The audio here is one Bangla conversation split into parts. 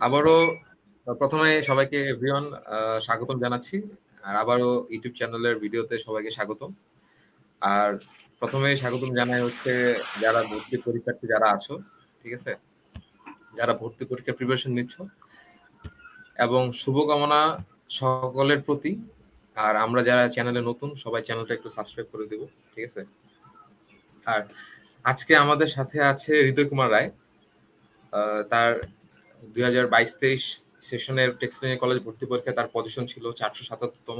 আবারও প্রথমে সবাইকে এভরিওয়ান স্বাগতম জানাচ্ছি। আর আবারও ইউটিউব চ্যানেলের ভিডিওতে সবাইকে স্বাগতম। আর প্রথমে স্বাগতম জানাই হচ্ছে যারা ভর্তি পরীক্ষার্থী যারা আছো, ঠিক আছে? যারা ভর্তি পরীক্ষার প্রিপারেশন নিচ্ছ। এবং শুভকামনা সকলের প্রতি। আর আমরা যারা চ্যানেলে নতুন, সবাই চ্যানেলটা একটু সাবস্ক্রাইব করে দেব, ঠিক আছে? আর আজকে আমাদের সাথে আছে হৃদয় কুমার রায়। তার দুই হাজার বাইশ তেইশ সেশনের টেক্সটাইল কলেজ ভর্তি পরীক্ষায় তার পজিশন ছিল চারশো সাতাত্তরতম।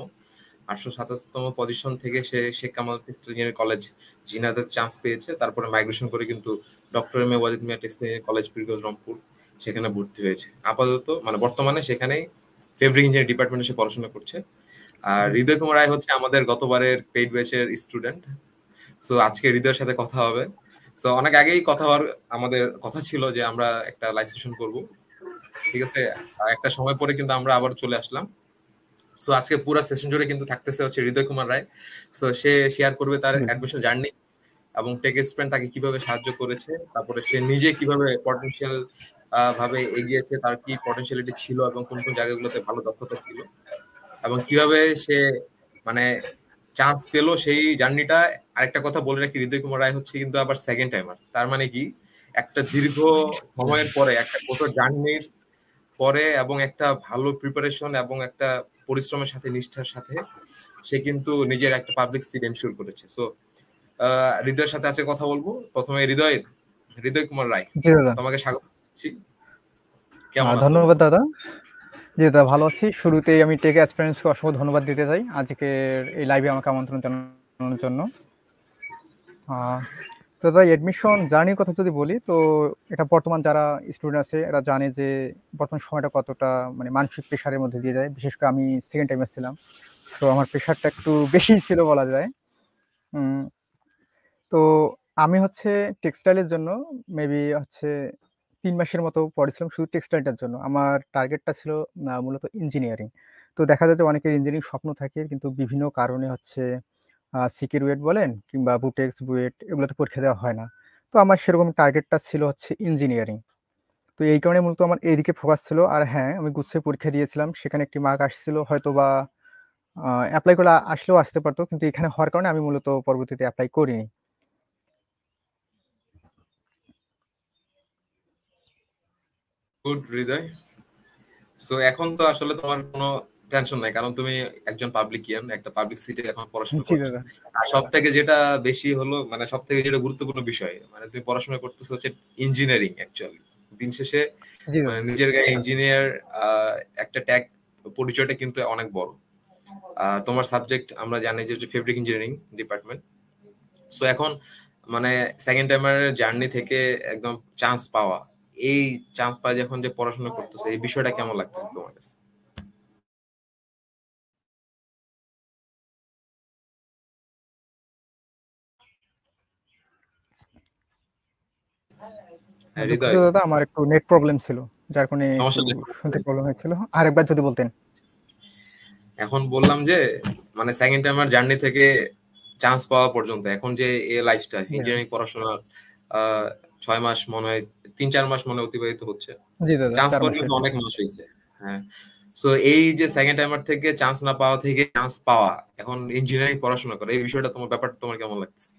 আটশো সাতাত্তরতম পজিশন থেকে সে শেখ কামাল টেক্সটাইল কলেজ জিনাদের চান্স পেয়েছে। তারপরে মাইগ্রেশন করে কিন্তু doctor M Wajid Mia textile college Pirganj Rangpur সেখানে ভর্তি হয়েছে। আপাতত মানে বর্তমানে সেখানেই ফেব্রিক ইঞ্জিনিয়ারিং ডিপার্টমেন্টে সে পড়াশোনা করছে। আর হৃদয় কুমার রায় হচ্ছে আমাদের গতবারের পেইড ব্যাচের স্টুডেন্ট সো আজকে হৃদয়ের সাথে কথা হবে। সো অনেক আগেই কথা হওয়ার আমাদের কথা ছিল যে আমরা একটা লাইভ সেশন করব। ঠিক আছে? একটা সময় পরে কিন্তু আমরা আবার চলে আসলাম। সো আজকে পুরো সেশন জুড়ে কিন্তু থাকতেছে হচ্ছে হৃদয় কুমার রায়। সো সে শেয়ার করবে তার অ্যাডমিশন জার্নি এবং টেক এক্সপেন্ট তাকে কীভাবে সাহায্য করেছে তারপরে সে নিজে কীভাবে পটেনশিয়াল ভাবে এগিয়েছে তার কি পটেনশিয়ালিটি ছিল এবং কোন কোন জায়গাগুলোতে ভালো দক্ষতা ছিল এবং কীভাবে সে মানে চান্স পেল সেই জার্নিটা আরেকটা কথা বলে রাখি হৃদয় কুমার রায় হচ্ছে কিন্তু আবার সেকেন্ড টাইমার তার মানে কি একটা দীর্ঘ সময়ের পরে একটা কঠোর জার্নির পরে এবং একটা ভালো প্রিপারেশন এবং একটা পরিশ্রমের সাথে নিষ্ঠার সাথে সে কিন্তু নিজের একটা পাবলিক সিট এনশিওর করেছে। সো হৃদয়ের সাথে আছে কথা বলব। প্রথমে হৃদয় হৃদয় কুমার রায় তোমাকে স্বাগত ধন্যবাদ দাদা। জি দাদা ভালো আছি। শুরুতেই আমি টেক এক্সপিরিয়েন্সকে অসংখ্য ধন্যবাদ দিতে চাই। আজকের এই লাইভে আমাকে আমন্ত্রণ জানানোর জন্য। তো দাদা এডমিশন জার্নির কথা যদি বলি, তো এটা বর্তমান যারা স্টুডেন্ট আছে, এরা জানে যে বর্তমান সময়টা কতটা মানে মানসিক প্রেশারের মধ্যে দিয়ে যায়। বিশেষ করে আমি সেকেন্ড টাইমে ছিলাম সো আমার প্রেশারটা একটু বেশি ছিল বলা যায়। তো আমি হচ্ছে টেক্সটাইলের জন্য মেবি হচ্ছে তিন মাসের মতো পড়েছিলাম শুধু টেক্সটাইলটার জন্য। আমার টার্গেটটা ছিল মূলত ইঞ্জিনিয়ারিং তো দেখা যায় যে অনেকের ইঞ্জিনিয়ারিং স্বপ্ন থাকে, কিন্তু বিভিন্ন কারণে হচ্ছে সিকির ওয়েট বলেন কিংবা বুটেক্স বুয়েট এগুলোতে পরীক্ষা দেওয়া হয় না। তো আমার সেরকম টার্গেটটা ছিল হচ্ছে ইঞ্জিনিয়ারিং তো এই কারণে মূলত আমার এইদিকে ফোকাস ছিল। আর হ্যাঁ আমি গুচ্ছে পরীক্ষা দিয়েছিলাম। সেখানে একটি মার্ক আসছিল হয়তো বা অ্যাপ্লাই করে আসলেও আসতে পারতো। কিন্তু এখানে হওয়ার কারণে আমি মূলত পরবর্তীতে অ্যাপ্লাই করিনি। গুড হৃদয়। সো এখন তো আসলে তোমার কোনো টেনশন নাই কারণ তুমি একজন পাবলিকিয়ান একটা পাবলিক সিটে এখন পড়াশোনা করছ আর সব থেকে যেটা বেশি হলো মানে সব থেকে যেটা গুরুত্বপূর্ণ বিষয় মানে তুমি পড়াশোনা করতেছো হচ্ছে ইঞ্জিনিয়ারিং অ্যাকচুয়ালি দিন শেষে মানে নিজের গায়ে ইঞ্জিনিয়ার একটা ট্যাগ পরিচয়টা কিন্তু অনেক বড়। তোমার সাবজেক্ট আমরা জানি যে হচ্ছে ফেব্রিক ইঞ্জিনিয়ারিং ডিপার্টমেন্ট সো এখন মানে সেকেন্ড টাইমের জার্নি থেকে একদম চান্স পাওয়া। এই চান্স পায় যখন যে পড়াশোনা করতেছে এই বিষয়টা কেমন লাগতেছে তোমার কাছে? দাদা আমার একটু নেট প্রবলেম ছিল যার কারণে শুনতে প্রবলেম হয়েছিল। আরেকবার যদি বলতেন। এখন বললাম যে মানে সেকেন্ড টাইমার জার্নি থেকে চান্স পাওয়া পর্যন্ত এখন যে এ লাইফটা ইঞ্জিনিয়ারিং পড়াশোনার ছয় মাস মনে হয় তিন চার মাস মনে অতিবাহিত হচ্ছে। চান্স পাওয়ার কিন্তু অনেক মাস হয়েছে হ্যাঁ। সো এই যে সেকেন্ড টাইমার থেকে চান্স না পাওয়া থেকে চান্স পাওয়া এখন ইঞ্জিনিয়ারিং পড়াশোনা করে এই বিষয়টা তোমার ব্যাপারটা তোমার কেমন লাগতেছে?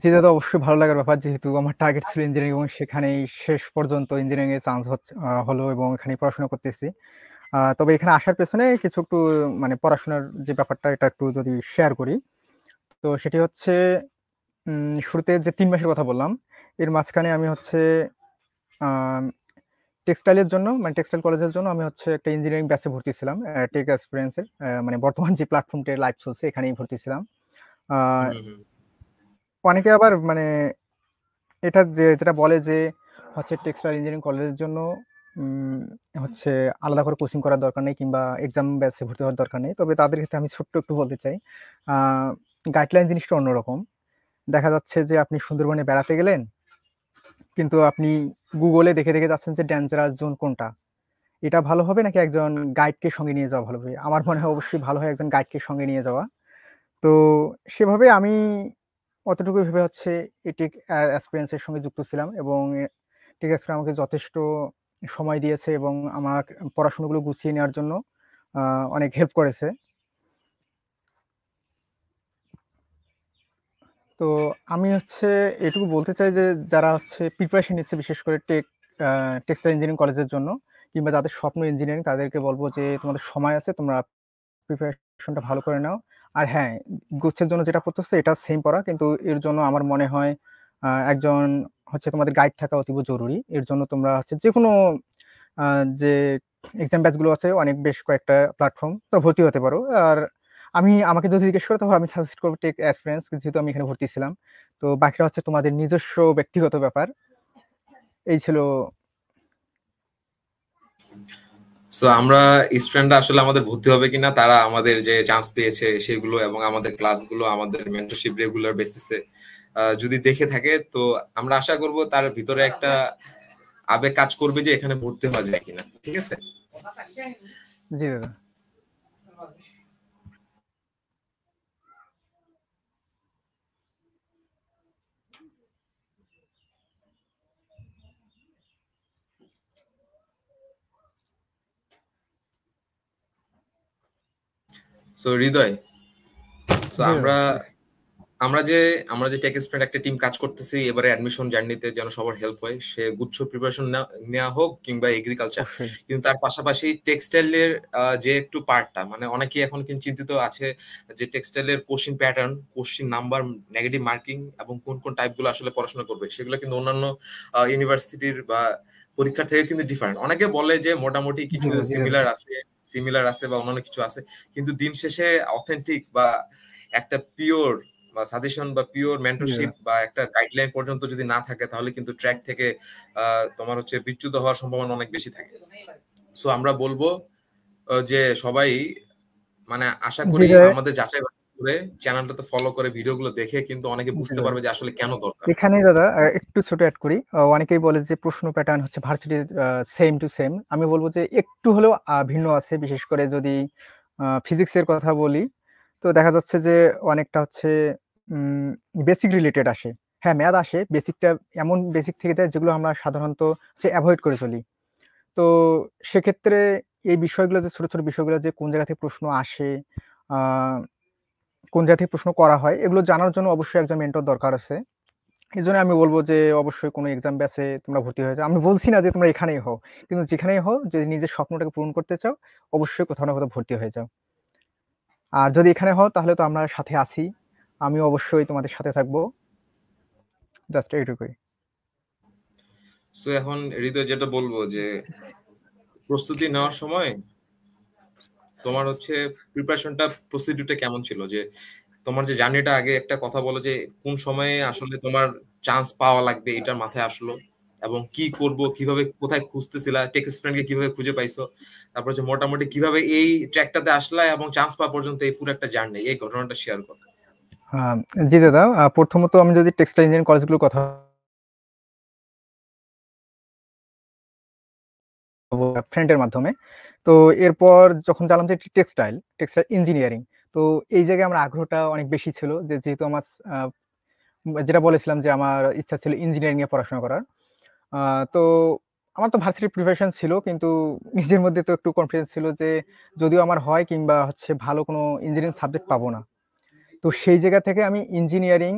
জি দাদা অবশ্যই ভালো লাগার ব্যাপার, যেহেতু আমার টার্গেট ছিল ইঞ্জিনিয়ারিং এবং সেখানেই শেষ পর্যন্ত ইঞ্জিনিয়ারিং এর চান্স হলো এবং এখানে পড়াশোনা করতেছি। তবে এখানে আসার পেছনে কিছু একটু মানে পড়াশোনার যে ব্যাপারটা, এটা একটু যদি শেয়ার করি। তো সেটি হচ্ছে শুরুতে যে তিন মাসের কথা বললাম, এর মাঝখানে আমি হচ্ছে টেক্সটাইলের জন্য মানে টেক্সটাইল কলেজের জন্য আমি হচ্ছে একটা ইঞ্জিনিয়ারিং ব্যাচে ভর্তি ছিলাম টেক এক্সপিরিয়েন্সের মানে বর্তমান যে প্ল্যাটফর্মটির লাইভ চলছে, এখানেই ভর্তি ছিলাম। অনেকে আবার মানে এটা যে, যেটা বলে যে, হচ্ছে টেক্সটাইল ইঞ্জিনিয়ারিং কলেজের জন্য হচ্ছে আলাদা করে কোচিং করার দরকার নেই কিংবা এক্সাম ব্যাচে ভর্তি হওয়ার দরকার নেই। তবে তাদের ক্ষেত্রে আমি ছোট্ট একটু বলতে চাই গাইডলাইন জিনিসটা অন্যরকম। দেখা যাচ্ছে যে, আপনি সুন্দরবনে বেড়াতে গেলেন, কিন্তু আপনি গুগলে দেখে দেখে যাচ্ছেন যে ডেঞ্জারাস জোন কোনটা? এটা ভালো হবে নাকি একজন গাইডকে সঙ্গে নিয়ে যাওয়া ভালো হবে? আমার মনে হয় অবশ্যই ভালো হয় একজন গাইডকে সঙ্গে নিয়ে যাওয়া। তো সেভাবে আমি অতটুকু ভেবে হচ্ছে এটি এক্সপিরিয়েন্সের সঙ্গে যুক্ত ছিলাম এবং টেক এক্সপিরিয়েন্স আমাকে যথেষ্ট সময় দিয়েছে এবং আমার পড়াশোনাগুলো গুছিয়ে নেওয়ার জন্য অনেক হেল্প করেছে। তো আমি হচ্ছে এটুকু বলতে চাই যে যারা হচ্ছে প্রিপারেশন নিচ্ছে বিশেষ করে টেক টেক্সটাইল ইঞ্জিনিয়ারিং কলেজের জন্য কিংবা যাদের স্বপ্ন ইঞ্জিনিয়ারিং তাদেরকে বলব যে তোমাদের সময় আছে, তোমরা প্রিপারেশনটা ভালো করে নাও। আর হ্যাঁ গুচ্ছের জন্য যেটা পড়তেছে এটা সেম পড়া কিন্তু এর জন্য আমার মনে হয় একজন হচ্ছে তোমাদের গাইড থাকা অতীব জরুরি। এর জন্য তোমরা হচ্ছে যে কোনো যে এক্সাম ব্যাচগুলো আছে, অনেক বেশ কয়েকটা প্ল্যাটফর্ম তো ভর্তি হতে পারো। আর আমি, আমাকে যদি জিজ্ঞেস করো, তাহলে আমি সাজেস্ট করব টেক এক্সপিরিয়েন্স যেহেতু আমি এখানে ভর্তি ছিলাম। তো বাকিটা হচ্ছে তোমাদের নিজস্ব ব্যক্তিগত ব্যাপার। এই ছিল সো আমরা স্টুডেন্টরা আসলে আমাদের ভর্তি হবে কিনা, তারা আমাদের যে চান্স পেয়েছে সেগুলো এবং আমাদের ক্লাসগুলো আমাদের মেন্টরশিপ রেগুলার বেসিসে যদি দেখে থাকে, তো আমরা আশা করব তার ভিতরে একটা আবেগ কাজ করবে যে এখানে ভর্তি হওয়া যায় কিনা। ঠিক আছে? জি দাদা। সো হৃদয় সো আমরা আমরা যে আমরা যে টেক স্প্রেড একটা টিম কাজ করতেছি এবারে অ্যাডমিশন জার্নিতে যেন সবার হেল্প হয় সে গুচ্ছ প্রিপারেশন নেওয়া হোক কিংবা এগ্রিকালচার কিন্তু তার পাশাপাশি টেক্সটাইলের যে একটু পার্টটা মানে অনেকে এখন কিন্তু চিন্তিত আছে যে টেক্সটাইলের question pattern question number negative marking এবং কোন কোন টাইপগুলো আসলে পড়াশোনা করবে সেগুলো কিন্তু অন্যান্য ইউনিভার্সিটির বা পরীক্ষার থেকে কিন্তু ডিফারেন্ট অনেকে বলে যে মোটামুটি কিছু সিমিলার আছে সিমিলার আছে বা অন্যান্য কিছু আছে কিন্তু দিন শেষে অথেন্টিক বা একটা পিওর বা সাজেশন বা পিওর মেন্টরশিপ বা একটা গাইডলাইন পর্যন্ত যদি না থাকে তাহলে কিন্তু ট্র্যাক থেকে তোমার হচ্ছে বিচ্যুত হওয়ার সম্ভাবনা অনেক বেশি থাকে। সো আমরা বলব যে সবাই মানে আশা করি আমাদের যাচাই করে চ্যানেলটাতে ফলো করে ভিডিওগুলো দেখে কিন্তু অনেকে বুঝতে পারবে যে আসলে কেন দরকার। এখানে দাদা একটু ছোট অ্যাড করি। অনেকেই বলে যে প্রশ্ন প্যাটার্ন হচ্ছে ভার্সিটি সেম টু সেম আমি বলব যে একটু হলেও ভিন্ন আছে। বিশেষ করে যদি ফিজিক্সের কথা বলি তো দেখা যাচ্ছে যে অনেকটা হচ্ছে বেসিক রিলেটেড আসে। হ্যাঁ ম্যাথ আসে। বেসিকটা এমন বেসিক থেকে দেয় যেগুলো আমরা সাধারণত হচ্ছে অ্যাভয়েড করে চলি। তো সেক্ষেত্রে এই বিষয়গুলো যে ছোট ছোট বিষয়গুলো যে কোন জায়গা থেকে প্রশ্ন আসে কোন থেকে প্রশ্ন করা হয়, এগুলো জানার জন্য অবশ্যই একজন মেন্টর দরকার আছে। এই জন্য আমি বলব যে, অবশ্যই কোনো এক্সাম ব্যাচে তোমরা ভর্তি হয়ে যাও। আমি বলছি না যে তোমরা এখানেই হও, কিন্তু যেখানেই হও, যদি নিজের স্বপ্নটাকে পূরণ করতে চাও, অবশ্যই কোথাও না কোথাও ভর্তি হয়ে যাও। আর যদি এখানে হও, তাহলে তো আমরা সাথে আছি। আমি অবশ্যই তোমাদের সাথে থাকব। জাস্ট এইটুকুই। সো এখন হৃদয় যেটা বলব যে, প্রস্তুতি নেওয়ার সময় তোমার হচ্ছে প্রিপারেশনটা প্রসিডিউরটা কেমন ছিল? যে তোমার যে জার্নিটা আগে একটা কথা বলো যে কোন সময়ে আসলে তোমার চান্স পাওয়া লাগবে, এটার মাথায় আসলো? এবং কি করব, কীভাবে কোথায় খুঁজতেছিলা টেক স্টুডেন্টকে কীভাবে খুঁজে পাইছো? তারপর হচ্ছে মোটামুটি কীভাবে এই ট্র্যাকটাতে আসলা এবং চান্স পাওয়া পর্যন্ত এই পুরো একটা জার্নি এই ঘটনাটা শেয়ার করো। জি দাদা প্রথমত আমি যদি টেক্সটাইল ইঞ্জিনিয়ারিং কলেজগুলোর কথা ফ্রেন্ডের মাধ্যমে তো এরপর যখন জানলাম যে টেক্সটাইল টেক্সটাইল ইঞ্জিনিয়ারিং, তো এই জায়গায় আমার আগ্রহটা অনেক বেশি ছিল যে যেহেতু আমার যেটা বলেছিলাম যে আমার ইচ্ছা ছিল ইঞ্জিনিয়ারিং এ পড়াশোনা করার তো আমার তো ভার্সিটি প্রিপারেশন ছিল কিন্তু নিজের মধ্যে তো একটু কনফিডেন্স ছিল যে যদিও আমার হয় কিংবা হচ্ছে ভালো কোনো ইঞ্জিনিয়ারিং সাবজেক্ট পাবো না। তো সেই জায়গা থেকে আমি ইঞ্জিনিয়ারিং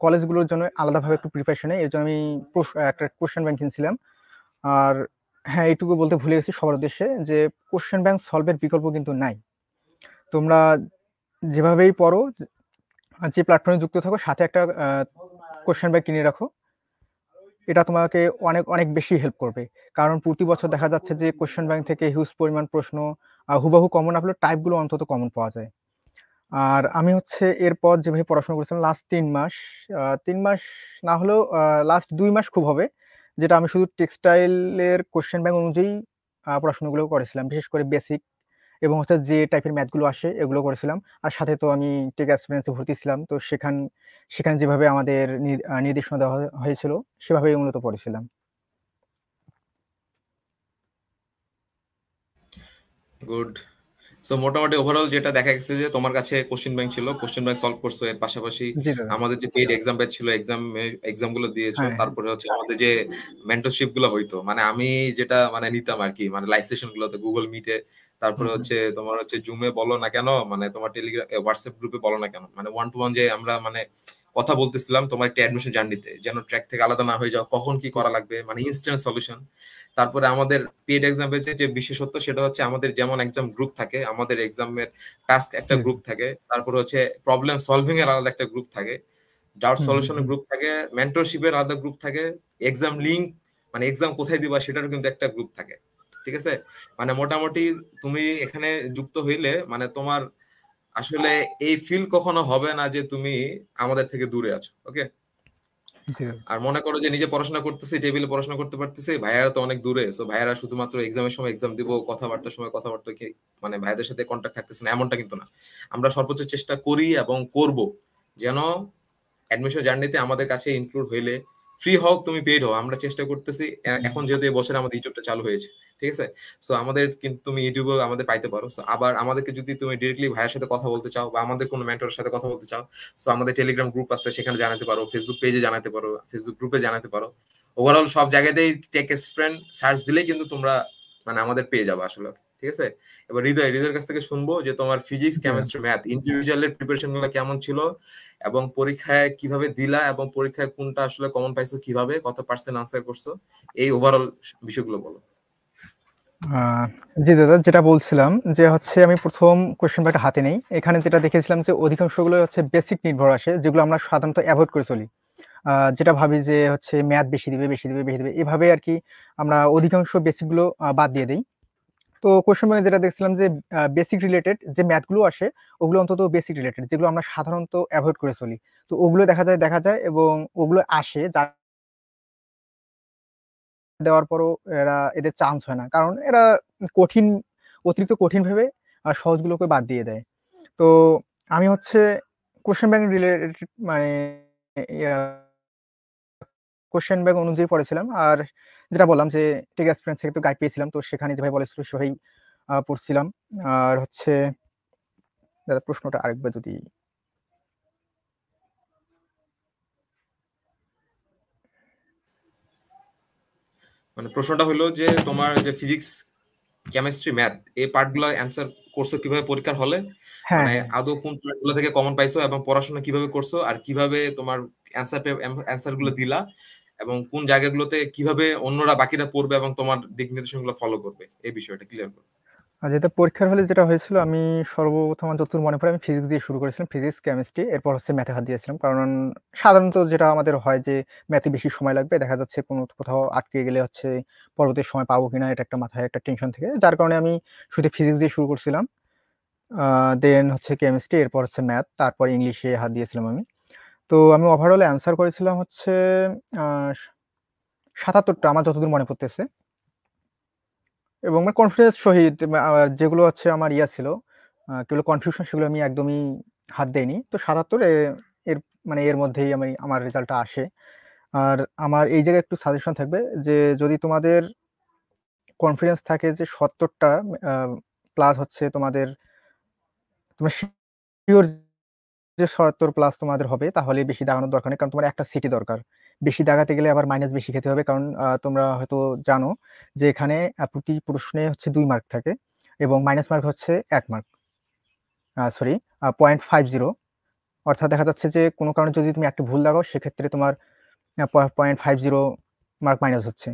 কলেজগুলোর জন্য আলাদাভাবে একটু প্রিপারেশন এর জন্য আমি একটা কোশ্চেন ব্যাংক কিনছিলাম। আর হ্যাঁ এইটুকু বলতে ভুলে গেছি সবার উদ্দেশ্যে যে কোশ্চেন ব্যাংক সলভের বিকল্প কিন্তু নাই। তোমরা যেভাবেই পড়ো, যে প্ল্যাটফর্মে যুক্ত থাকো, সাথে একটা কোশ্চেন ব্যাংক কিনে রাখো। এটা তোমাকে অনেক অনেক বেশি হেল্প করবে। কারণ প্রতি বছর দেখা যাচ্ছে যে কোশ্চেন ব্যাংক থেকে হিউজ পরিমাণ প্রশ্ন হুবাহু কমন আসলে টাইপগুলো অন্তত কমন পাওয়া যায়। আর আমি হচ্ছে এরপর যেভাবে পড়াশোনা করেছিলাম লাস্ট তিন মাস তিন মাস না হলেও লাস্ট দুই মাস খুব হবে। যেটা আমি শুধু টেক্সটাইলের কোশ্চেন ব্যাংক অনুযায়ী পড়াশোনাগুলো করেছিলাম। বিশেষ করে বেসিক এবং হচ্ছে যে টাইপের ম্যাথগুলো আসে, এগুলো করেছিলাম। আর সাথে তো আমি টেক এক্সপিরিয়েন্সে ভর্তি ছিলাম। তো সেখান, সেখানে যেভাবে আমাদের নির্দেশনা দেওয়া হয়েছিল, সেভাবেই মূলত পড়েছিলাম। গুড সো মোটামুটি ওভারঅল যেটা দেখা গেছে যে তোমার কাছে কোশ্চেন ব্যাংক ছিল কোশ্চেন ব্যাংক সলভ করছ এর পাশাপাশি আমাদের যে পেড এক্সাম ব্যাচ ছিল এক্সাম এক্সামগুলো দিয়েছ হ্যাঁ। তারপরে হচ্ছে আমাদের যে মেন্টরশিপগুলো হইতো মানে আমি যেটা মানে নিতাম আর কি মানে লাইভ সেশন গুলোতে গুগল মিটে তারপরে হচ্ছে তোমার হচ্ছে জুমে বলো না কেন মানে তোমার টেলিগ্রাম হোয়াটসঅ্যাপ গ্রুপে বলো না কেন মানে ওয়ান টু ওয়ান যে আমরা মানে কথা বলতেছিলাম তোমার একটা অ্যাডমিশন জার্নিতে যেন ট্র্যাক থেকে আলাদা না হয়ে যাও কখন কি করা লাগবে মানে ইনস্ট্যান্ট সলিউশন তারপরে আমাদের পেড এক্সাম বেচে যে বিশেষত্ব সেটা হচ্ছে আমাদের যেমন এক্সাম গ্রুপ থাকে আমাদের এক্সামের টাস্ক একটা গ্রুপ থাকে তারপর হচ্ছে প্রবলেম সলভিং এর আলাদা একটা গ্রুপ থাকে ডাউট সলিউশনের গ্রুপ থাকে মেন্টরশিপের আলাদা গ্রুপ থাকে এক্সাম লিঙ্ক মানে এক্সাম কোথায় দিবা সেটারও কিন্তু একটা গ্রুপ থাকে ঠিক আছে? মানে মোটামুটি তুমি এখানে যুক্ত হইলে মানে তোমার আসলে এই ফিল কখনো হবে না যে তুমি আমাদের থেকে দূরে আছো ওকে আর মনে করো যে নিজে পড়াশোনা করতেছি টেবিলে পড়াশোনা করতে পারতেছি ভাইয়ারা তো অনেক দূরে সো ভাইয়ারা শুধুমাত্র এক্সামের সময় এক্সাম দিব কথাবার্তার সময় কথাবার্তা কি মানে ভাইদের সাথে কন্ট্যাক্ট থাকতেছে না এমনটা কিন্তু না। আমরা সর্বোচ্চ চেষ্টা করি এবং করব যেন অ্যাডমিশন জার্নিতে আমাদের কাছে ইনক্লুড হইলে ফ্রি হোক তুমি পেড হও আমরা চেষ্টা করতেছি এখন যেহেতু এবছর আমাদের ইউটিউবটা চালু হয়েছে ঠিক আছে? সো আমাদের কিন্তু তুমি ইউটিউবে আমাদের পাইতে পারো। সো আবার আমাদেরকে যদি তুমি ডিরেক্টলি ভাইয়ের সাথে কথা বলতে চাও বা আমাদের কোনো মেন্টরের সাথে কথা বলতে চাও সো আমাদের টেলিগ্রাম গ্রুপ আছে সেখানে জানাতে পারো। ফেসবুক পেজে জানাতে পারো। ফেসবুক গ্রুপে জানাতে পারো। ওভারঅল সব জায়গাতেই টেক স্প্রেন্ড সার্চ দিলেই কিন্তু তোমরা মানে আমাদের পেয়ে যাবে আসলে ঠিক আছে? এবার হৃদয় হৃদয়ের কাছ থেকে শুনব যে তোমার ফিজিক্স কেমিস্ট্রি ম্যাথ ইন্ডিভিজুয়ালের প্রিপারেশনগুলো কেমন ছিল এবং পরীক্ষায় কীভাবে দিলা এবং পরীক্ষায় কোনটা আসলে কমন পাইছো কীভাবে কত পার্সেন্ট আনসার করছ? এই ওভারঅল বিষয়গুলো বলো। জি দাদা, যেটা বলছিলাম যে হচ্ছে আমি প্রথম কোয়েশ্চেন ব্যাগটা হাতে নেই। এখানে যেটা দেখেছিলাম যে অধিকাংশগুলো হচ্ছে বেসিক নির্ভর আসে, যেগুলো আমরা সাধারণত অ্যাভয়েড করে চলি। যেটা ভাবি যে হচ্ছে ম্যাথ বেশি দিবে বেশি দিবে বেশি দিবে, এভাবে আর কি আমরা অধিকাংশ বেসিকগুলো বাদ দিয়ে দিই। তো কোয়েশ্চেন ব্যাগে যেটা দেখছিলাম যে বেসিক রিলেটেড যে ম্যাথগুলো আসে, ওগুলো অন্তত বেসিক রিলেটেড যেগুলো আমরা সাধারণত অ্যাভয়েড করে চলি। তো ওগুলো দেখা যায় দেখা যায় এবং ওগুলো আসে যা দেওয়ার পরও এরা এদের চান্স হয় না। কারণ এরা কঠিন, অতিরিক্ত কঠিন ভেবে সহজগুলোকে বাদ দিয়ে দেয়। তো আমি হচ্ছে কোশ্চেন ব্যাংক রিলেটেড মানে কোশ্চেন ব্যাংক অনুযায়ী পড়েছিলাম। আর যেটা বললাম যে টেক এক্সপিরিয়েন্স থেকে তো গাইড পেয়েছিলাম। তো সেখানে যেভাবে বলেছিল সেভাবেই পড়ছিলাম। আর হচ্ছে, দাদা প্রশ্নটা আরেকবার যদি মানে প্রশ্নটা হলো যে তোমার যে ফিজিক্স কেমিস্ট্রি ম্যাথ এই পার্টগুলো অ্যানসার করছ কীভাবে পরীক্ষার হলে? হ্যাঁ, মানে হ্যাঁ। আদৌ কোন পার্টগুলো থেকে কমন পাইছো এবং পড়াশোনা কীভাবে করছ আর কীভাবে তোমার অ্যানসার অ্যানসারগুলো দিলা এবং কোন জায়গাগুলোতে কীভাবে অন্যরা বাকিরা পড়বে এবং তোমার দিক নির্দেশনগুলো ফলো করবে? এই বিষয়টা ক্লিয়ার করো। যেটা পরীক্ষার হলে যেটা হয়েছিল, আমি সর্বপ্রথম যতদূর মনে পড়ে আমি ফিজিক্স দিয়ে শুরু করেছিলাম ফিজিক্স কেমিস্ট্রি এরপর হচ্ছে ম্যাথে হাত দিয়েছিলাম। কারণ সাধারণত যেটা আমাদের হয় যে ম্যাথে বেশি সময় লাগবে, দেখা যাচ্ছে কোনো কোথাও আটকে গেলে হচ্ছে পরবর্তী সময় পাবো কিনা, এটা একটা মাথায় একটা টেনশন থেকে। যার কারণে আমি শুধু ফিজিক্স দিয়ে শুরু করছিলাম দেন হচ্ছে কেমিস্ট্রি এরপর হচ্ছে ম্যাথ তারপর ইংলিশে হাত দিয়েছিলাম আমি। তো আমি ওভারঅল অ্যান্সার করেছিলাম হচ্ছে সাতাত্তরটা, আমার যতদূর মনে পড়তেছে। এবং মানে কনফিডেন্স সহিত যেগুলো হচ্ছে আমার ইয়া ছিল কেগুলো কনফিউশন সেগুলো আমি একদমই হাত দেইনি। তো সাতাত্তর এর মানে এর মধ্যেই আমি, আমার রেজাল্টটা আসে। আর আমার এই জায়গায় একটু সাজেশন থাকবে যে, যদি তোমাদের কনফিডেন্স থাকে যে সত্তরটা প্লাস হচ্ছে তোমাদের তোমার যে সত্তর প্লাস তোমাদের হবে তাহলে বেশি দাগানোর দরকার নেই, কারণ তোমার একটা সিটি দরকার। বেশি দাগাতে গেলে আবার মাইনাস বেশি খেতে হবে। কারণ তোমরা হয়তো জানো যে এখানে প্রতি প্রশ্নে হচ্ছে দুই মার্ক থাকে এবং মাইনাস মার্ক হচ্ছে এক mark sorry point five zero অর্থাৎ দেখা যাচ্ছে যে কোনো কারণে যদি তুমি একটা ভুল লাগাও সেক্ষেত্রে তোমার point five zero mark minus হচ্ছে।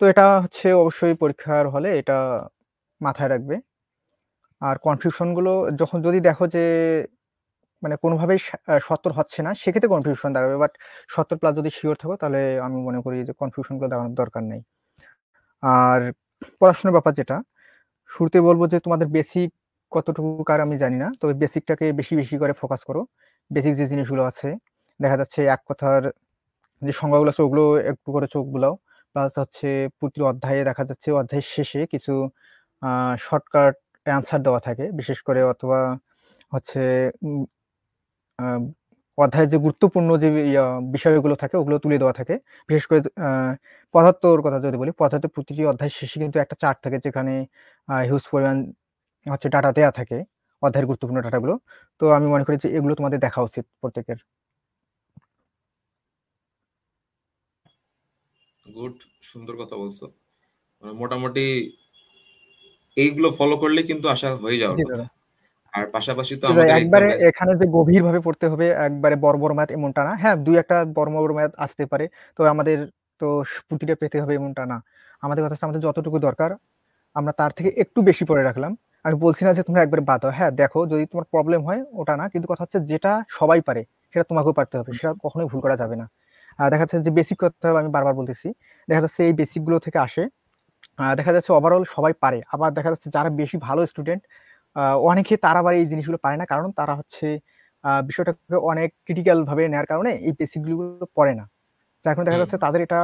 তো এটা হচ্ছে অবশ্যই পরীক্ষার হলে এটা মাথায় রাখবে। আর কনফিউশনগুলো যখন যদি দেখো যে মানে কোনোভাবেই সত্তর হচ্ছে না, সেক্ষেত্রে কনফিউশন দাঁড়াবে। বাট সত্তর প্লাস যদি শিওর থাকো, তাহলে আমি মনে করি যে কনফিউশনগুলো দাঁড়ানোর দরকার নেই। আর পড়াশোনার ব্যাপার যেটা, শুরুতে বলব যে তোমাদের বেসিক কতটুকু কার আমি জানি না, তবে বেসিকটাকে বেশি বেশি করে ফোকাস করো। বেসিক যে জিনিসগুলো আছে, দেখা যাচ্ছে এক কথার যে সংজ্ঞাগুলো আছে, ওগুলো একটু করে চোখ বুলাও। প্লাস হচ্ছে প্রতি অধ্যায়ে দেখা যাচ্ছে অধ্যায়ের শেষে কিছু শর্টকাট অ্যান্সার দেওয়া থাকে। বিশেষ করে অথবা হচ্ছে অধ্যায়ের যে গুরুত্বপূর্ণ যে বিষয়গুলো থাকে ওগুলো তুলে দেওয়া থাকে বিশেষ করে পদার্থর কথা যদি বলি পদার্থের প্রতিটি অধ্যায় শেষে কিন্তু একটা চার্ট থাকে যেখানে হিউজ পরিমাণ হচ্ছে ডাটা দেওয়া থাকে অধ্যায়ের গুরুত্বপূর্ণ ডাটাগুলো। তো আমি মনে করি যে এগুলো তোমাদের দেখা উচিত প্রত্যেকের। গুড সুন্দর কথা বলছো। মানে মোটামুটি এইগুলো ফলো করলে কিন্তু আশা হয়ে যাওয়ার কথা। আর পাশাপাশি তো আমাদের একবারে এখানে যে গভীর ভাবে পড়তে হবে একবারে বড় ম্যাথ এমনটা না। হ্যাঁ দুই একটা বড় ম্যাথ আসতে পারে তো আমাদের তো প্রতিটা পেতে হবে এমনটা না। আমাদের কথা আমাদের যতটুকু দরকার আমরা তার থেকে একটু বেশি পড়ে রাখলাম। আমি বলছি না যে তোমরা একবার বাদ হ্যাঁ দেখো যদি তোমার প্রবলেম হয় ওটা না কিন্তু কথা হচ্ছে যেটা সবাই পারে সেটা তোমাকেও পারতে হবে সেটা কখনোই ভুল করা যাবে না। দেখা যাচ্ছে যে বেসিক করতে হবে আমি বারবার বলতেছি দেখা যাচ্ছে এই বেসিকগুলো থেকে আসে দেখা যাচ্ছে ওভারঅল সবাই পারে আবার দেখা যাচ্ছে যারা বেশি ভালো স্টুডেন্ট অনেকে তারা আবার এই জিনিসগুলো পারে না। কারণ তারা হচ্ছে বিষয়টাকে অনেক ক্রিটিক্যাল ভাবে নেওয়ার কারণে এই বেসিকগুলো পড়ে না। যার কারণে দেখা যাচ্ছে তাদের এটা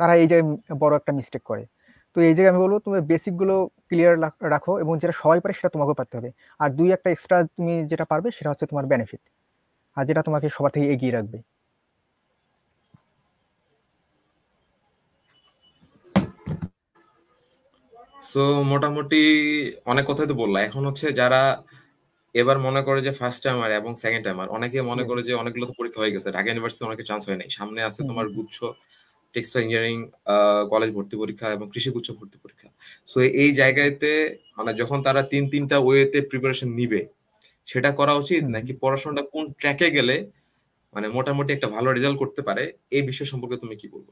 তারা এই জায়গায় বড় একটা মিস্টেক করে। তো এই জায়গায় আমি বলব তুমি বেসিকগুলো ক্লিয়ার রাখো এবং যেটা সবাই পারে সেটা তোমাকেও পারতে হবে। আর দুই একটা এক্সট্রা তুমি যেটা পারবে সেটা হচ্ছে তোমার বেনিফিট আর যেটা তোমাকে সবার থেকে এগিয়ে রাখবে। সো মোটামুটি অনেক কথাই তো বললাম এখন হচ্ছে যারা এবার মনে করে যে ফার্স্ট টাইমার এবং সেকেন্ড টাইমার অনেকে মনে করে যে অনেকগুলো তো পরীক্ষা হয়ে গেছে। ঢাকা ইউনিভার্সিটি অনেকে চান্স হয় নাই। সামনে আছে তোমার গুচ্ছ টেক্সটাইল ইঞ্জিনিয়ারিং কলেজ ভর্তি পরীক্ষা এবং কৃষি গুচ্ছ ভর্তি পরীক্ষা। সো এই জায়গাতে মানে যখন তারা তিন তিনটা ওয়েতে প্রিপারেশন নিবে সেটা করা উচিত নাকি পড়াশোনাটা কোন ট্র্যাকে গেলে মানে মোটামুটি একটা ভালো রেজাল্ট করতে পারে? এই বিষয় সম্পর্কে তুমি কি বলব?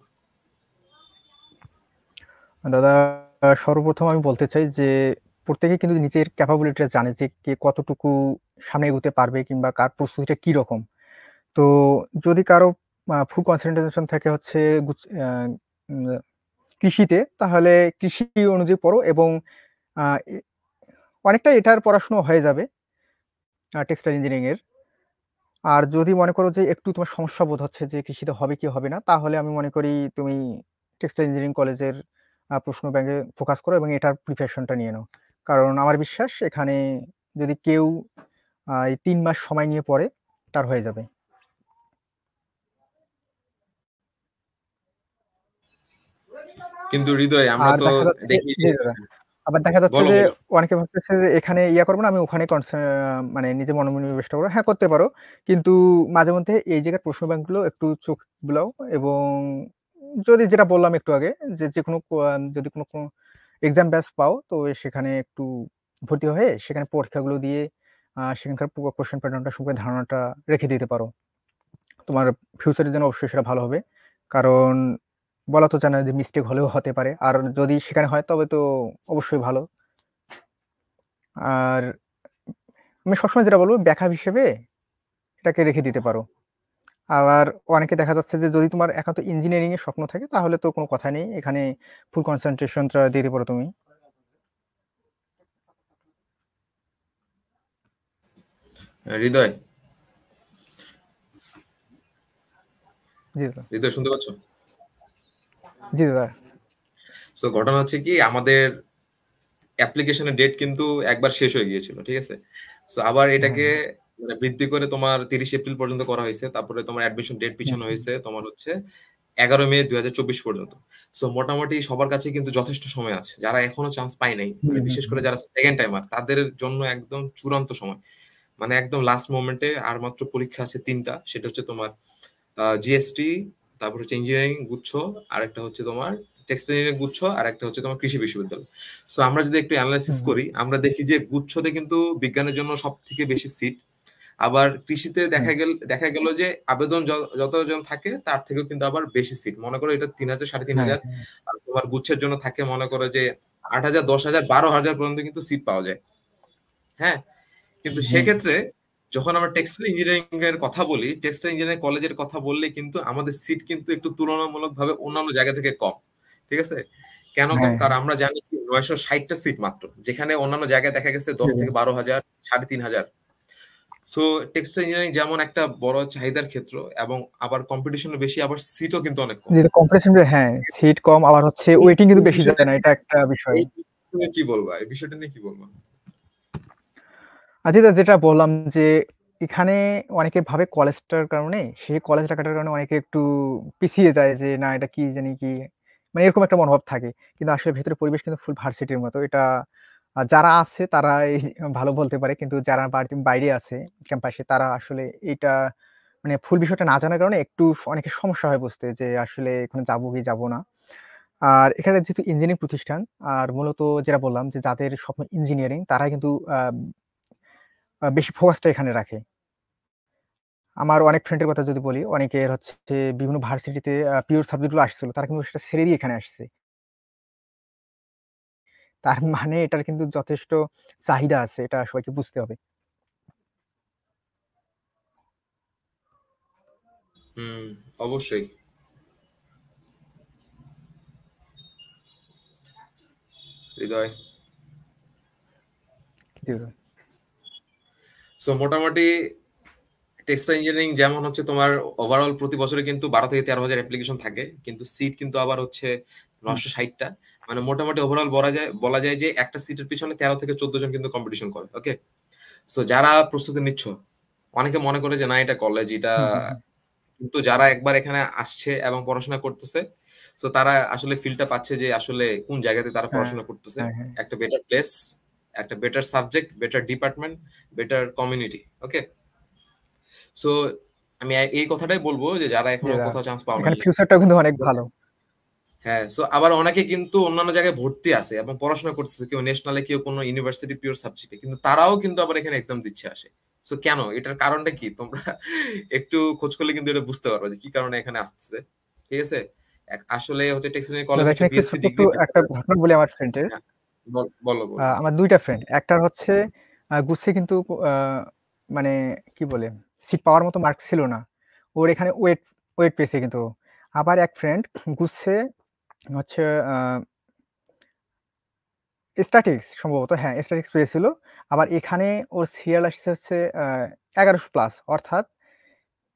দাদা সর্বপ্রথম আমি বলতে চাই যে, প্রত্যেকে কিন্তু নিজের ক্যাপাবিলিটিটা জানে যে কে কতটুকু সামনে এগোতে পারবে কিংবা কার প্রস্তুতিটা কি রকম তো যদি কারও ফুল কনসেন্ট্রেশন থাকে হচ্ছে কৃষিতে, তাহলে কৃষি অনুযায়ী পড়ো এবং অনেকটা এটার পড়াশুনো হয়ে যাবে টেক্সটাইল ইঞ্জিনিয়ারিংয়ের আর যদি মনে করো যে একটু তোমার সমস্যা বোধ হচ্ছে যে কৃষিতে হবে কি হবে না, তাহলে আমি মনে করি তুমি টেক্সটাইল ইঞ্জিনিয়ারিং কলেজের প্রশ্ন ব্যাংকে ফোকাস করো এবং এটার প্রিপারেশনটা নিয়ে নাও। কারণ আমার বিশ্বাস এখানে যদি কেউ এই তিন মাস সময় নিয়ে পড়ে তার হয়ে যাবে। কিন্তু হৃদয় আমরা তো দেখি আবার দেখা যাচ্ছে যে অনেকে ভাবতেছে যে এখানে ইয়া করব না আমি ওখানে মানে নিজে মনোনিবেশটা করব। হ্যাঁ করতে পারো। কিন্তু মাঝে মধ্যে এই জায়গার প্রশ্ন ব্যাংকগুলো একটু চোখ বুলাও এবং যদি যেটা বললাম একটু আগে, যে যে কোনো যদি কোনো এক্সাম ব্যাচ পাও, তো সেখানে একটু ভর্তি হয়ে সেখানে পরীক্ষাগুলো দিয়ে সেখানকার কোশ্চেন প্যাটার্নটা সম্পর্কে ধারণাটা রেখে দিতে পারো। তোমার ফিউচারের জন্য অবশ্যই সেটা ভালো হবে। কারণ বলা তো জানা যে মিস্টেক হলেও হতে পারে। আর যদি সেখানে হয়, তবে তো অবশ্যই ভালো। আর আমি সবসময় যেটা বলব, ব্যাখ্যা হিসেবে এটাকে রেখে দিতে পারো। আবার অনেকে দেখা যাচ্ছে যে যদি তোমার একান্ত ইঞ্জিনিয়ারিং এর স্বপ্ন থাকে তাহলে তো কোনো কথা নেই। এখানে ফুল কনসেন্ট্রেশনটা দিতে পারো তুমি। হৃদয়। হৃদয় শুনতে পাচ্ছ? জি দাদা। সো ঘটনা হচ্ছে কি আমাদের অ্যাপ্লিকেশনের ডেট কিন্তু একবার শেষ হয়ে গিয়েছিল ঠিক আছে? সো আবার এটাকে মানে বৃদ্ধি করে তোমার তিরিশ এপ্রিল পর্যন্ত করা হয়েছে। তারপরে তোমার অ্যাডমিশন ডেট পিছানো হয়েছে তোমার হচ্ছে এগারো মে দুই হাজার চব্বিশ পর্যন্ত। সো মোটামুটি সবার কাছে কিন্তু যথেষ্ট সময় আছে। যারা এখনও চান্স পায় নাই মানে বিশেষ করে যারা সেকেন্ড টাইমার তাদের জন্য একদম চূড়ান্ত সময়। মানে একদম লাস্ট মোমেন্টে আর মাত্র পরীক্ষা আছে তিনটা। সেটা হচ্ছে তোমার জিএসটি তারপর হচ্ছে ইঞ্জিনিয়ারিং গুচ্ছ আর একটা হচ্ছে তোমার টেক্সটাইল ইঞ্জিনিয়ারিং গুচ্ছ আর একটা হচ্ছে তোমার কৃষি বিশ্ববিদ্যালয়। সো আমরা যদি একটু অ্যানালাইসিস করি আমরা দেখি যে গুচ্ছতে কিন্তু বিজ্ঞানের জন্য সব থেকে বেশি সিট আবার কৃষিতে দেখা গেল দেখা গেল যে আবেদন যতজন থাকে তার থেকেও কিন্তু আবার বেশি সিট মনে করো এটা তিন হাজার সাড়ে তিন হ্যাঁ, হাজার। হ্যাঁ। আর তোমার গুচ্ছের জন্য থাকে মনে করো যে আট হাজার দশ হাজার বারো হাজার পর্যন্ত কিন্তু সিট পাওয়া যায়। হ্যাঁ? কিন্তু সেক্ষেত্রে যখন আমরা টেক্সটাইল ইঞ্জিনিয়ারিং এর কথা বলি টেক্সটাইল ইঞ্জিনিয়ারিং কলেজের কথা বললে কিন্তু আমাদের সিট কিন্তু একটু তুলনামূলক ভাবে অন্যান্য জায়গা থেকে কম। ঠিক আছে? কেন কম? হ্যাঁ, কারণ আমরা জানি নয়শো ষাটটা সিট মাত্র। যেখানে অন্যান্য জায়গায় দেখা গেছে দশ থেকে বারো হাজার সাড়ে তিন হাজার। সো টেক্সটাইল ইঞ্জিনিয়ারিং যেমন একটা বড় চাহিদার ক্ষেত্র এবং আবার কম্পিটিশন বেশি আবার সিটও কিন্তু অনেক কম। কম্পিটিশন হ্যাঁ সিট কম আবার হচ্ছে ওয়েটিং কিন্তু বেশি যায় না এটা একটা বিষয়। তুমি কি বলবা? এই বিষয়টা নিয়ে কি বলবা? আচ্ছা যেটা বললাম যে এখানে অনেকে ভাবে কলেজটার কারণে সেই কলেজ টাকাটার কারণে অনেকে একটু পিছিয়ে যায় যে না এটা কি জানি কি? মানে এরকম একটা মনোভাব থাকে। কিন্তু আসলে ভেতরে পরিবেশ কিন্তু ফুল ভার্সিটির মতো এটা যারা আছে তারা ভালো বলতে পারে। কিন্তু যারা বাইরে আছে ক্যাম্পাসে তারা আসলে এটা মানে ফুল বিষয়টা না জানার কারণে একটু অনেকের সমস্যা হয় বুঝতে যে আসলে এখানে যাব কি যাব না। আর এখানে যেহেতু ইঞ্জিনিয়ারিং প্রতিষ্ঠান আর মূলত যেটা বললাম যে যাদের স্বপ্ন ইঞ্জিনিয়ারিং তারা কিন্তু বেশি ফোকাসটা এখানে রাখে। আমার অনেক ফ্রেন্ডের কথা যদি বলি, অনেকের হচ্ছে বিভিন্ন ভার্সিটিতে পিওর সাবজেক্টগুলো আসছিল। তারা কিন্তু সেটা ছেড়ে দিয়ে এখানে আসছে। তার মানে এটার কিন্তু যথেষ্ট চাহিদা আছে। এটা সবাইকে বুঝতে হবে। হুম, অবশ্যই। হৃদয়। সো মোটামুটি টেক্সটাইল ইঞ্জিনিয়ারিং যেমন হচ্ছে তোমার ওভারঅল প্রতি বছরে কিন্তু 12 থেকে 13,000 অ্যাপ্লিকেশন থাকে। কিন্তু সিট কিন্তু আবার হচ্ছে হুম। 960 টা। মানে মোটামুটি ওভারঅল বলা যায় বলা যায় যে একটা সিটের পিছনে 13 থেকে 14 জন কিন্তু কম্পিটিশন করে। ওকে? সো যারা প্রস্তুতি নিচ্ছ, অনেকে মনে করে যে না এটা কলেজ এটা। কিন্তু যারা একবার এখানে আসছে এবং পড়াশোনা করতেছে, সো তারা আসলে ফিলটা পাচ্ছে যে আসলে কোন জায়গাতে তারা হ্যাঁ, পড়াশোনা করতেছে। হ্যাঁ, হ্যাঁ। একটা বেটার প্লেস, একটা better subject, better department, better community. Okay? So আমি এই কথাটাই বলব যে যারা এখনও কোথাও চান্স পাও এখানে নাই ফিউচারটাও কিন্তু অনেক ভালো। হ্যাঁ, সো আবার অনেকে কিন্তু অন্যান্য জায়গায় ভর্তি আছে এবং পড়াশোনা করতেছে। কেউ ন্যাশনালে, কেউ কোনো ইউনিভার্সিটি পিওর সাবজেক্টে। কিন্তু তারাও কিন্তু আবার এখানে এক্সাম দিচ্ছে আসে। সো কেন? এটার কারণটা কি? তোমরা একটু খোঁজ করলে কিন্তু এটা বুঝতে পারবা যে কি কারণে এখানে আসতেছে। ঠিক আছে? আসলে হচ্ছে টেক্সটাইল কলেজ বিএসসি ডিগ্রি একটা ঘটনা বলি আমার ফ্রেন্ডের। হ্যাঁ, বলো, আমার ২ টা ফ্রেন্ড। একটার হচ্ছে আ গুচ্ছে কিন্তু মানে কি বলে সিট পাওয়ার মতো মার্ক ছিল না। ওর এখানে ওয়েট ওয়েট পেয়েছে কিন্তু। আবার এক ফ্রেন্ড গুচ্ছে হচ্ছে স্ট্যাটিক্স সম্ভবত হ্যাঁ, স্ট্যাটিক্স পেয়েছিল। আবার এখানে ওর সিরিয়াল আসছে হচ্ছে ১১০০ প্লাস অর্থাৎ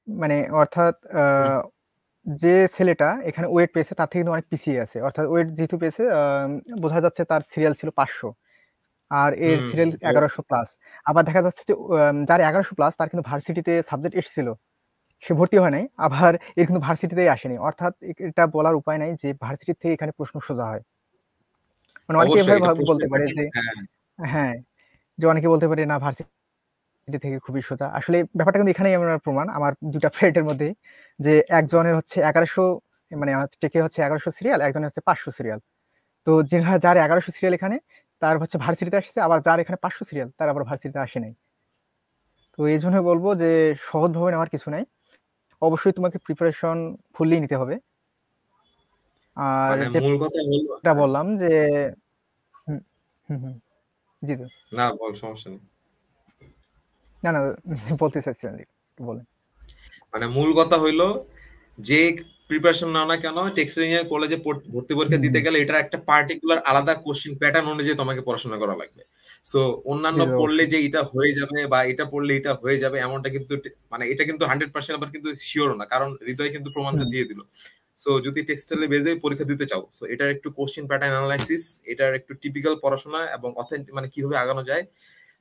মানে অর্থাৎ যে ছেলেটা এখানে ওয়েট পেয়েছে তার থেকে কিন্তু অনেক পিছিয়ে আছে। অর্থাৎ ওয়েট যেহেতু পেয়েছে বোঝা যাচ্ছে তার সিরিয়াল ছিল ৫০০ আর এর সিরিয়াল এগারোশো প্লাস। আবার দেখা যাচ্ছে যে যার এগারোশো প্লাস তার কিন্তু ভার্সিটিতে সাবজেক্ট এসছিল। সে ভর্তি হয় নাই। আবার এ কিন্তু ভার্সিটিতেই আসেনি। অর্থাৎ এটা বলার উপায় নাই যে ভার্সিটি থেকে এখানে প্রশ্ন সোজা হয়। মানে অনেকে এভাবে বলতে পারে যে হ্যাঁ। হ্যাঁ, যে অনেকে বলতে পারে না ভার্সিটি থেকে খুবই সোজা। আসলে ব্যাপারটা কিন্তু এখানেই আমার প্রমাণ। আমার ২ টা ফ্রেন্ডের মধ্যে যে একজনের হচ্ছে ১১০০ মানে টেকে হচ্ছে ১১০০ সিরিয়াল, একজনের হচ্ছে ৫০০ সিরিয়াল। তো যেটা যার ১১০০ সিরিয়াল এখানে তার হচ্ছে ভার্সিটিতে আসছে। আবার যার এখানে ৫০০ সিরিয়াল তার আবার ভার্সিটিতে আসে নাই। তো এইজন্য বলব যে সহজভাবে নেওয়ার কিছু নাই। অবশ্যই তোমাকে প্রিপারেশন ফুললি নিতে হবে। আর যে মূল কথা হলো যেটা। বললাম যে। জি, তো না বল সমস্যা নেই। না, না বলতে চাচ্ছিলাম বলেন। মানে মূল কথা হইল যে প্রিপারেশন নাও না কেন টেক্সটাইল ইঞ্জিনিয়ারিং কলেজে ভর্তি পরীক্ষা দিতে গেলে এটার একটা পার্টিকুলার আলাদা কোশ্চেন প্যাটার্ন অনুযায়ী তোমাকে পড়াশোনা করা লাগবে। সো অন্যান্য পড়লে যে এটা হয়ে যাবে বা এটা পড়লে এটা হয়ে যাবে এমনটা কিন্তু মানে এটা কিন্তু হান্ড্রেড পার্সেন্ট আবার কিন্তু শিওর না কারণ হৃদয় কিন্তু প্রমাণটা দিয়ে দিল। সো যদি টেক্সটাইলে বেজে পরীক্ষা দিতে চাও সো এটার একটু কোশ্চেন প্যাটার্ন অ্যানালাইসিস এটার একটু টিপিক্যাল পড়াশোনা এবং অথেন্টিক মানে কীভাবে আগানো যায়